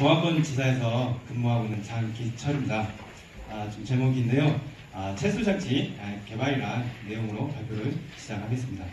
보안본 지사에서 근무하고 있는 장기철입니다. 아, 좀 제목인데요. 아, 채소장치 아, 개발이란 내용으로 발표를 시작하겠습니다.